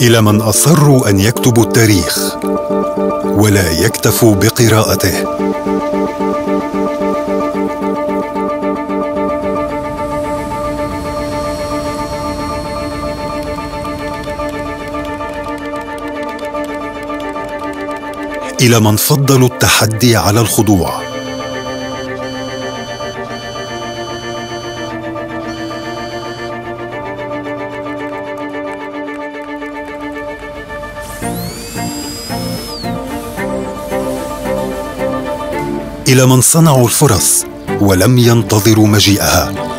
إلى من اصروا أن يكتبوا التاريخ ولا يكتفوا بقراءته. إلى من فضلوا التحدي على الخضوع. إلى من صنعوا الفرص ولم ينتظروا مجيئها.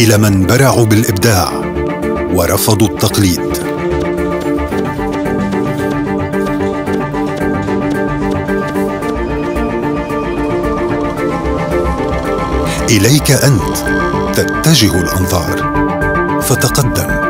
إلى من برعوا بالإبداع ورفضوا التقليد. إليك أنت تتجه الأنظار. فتقدم.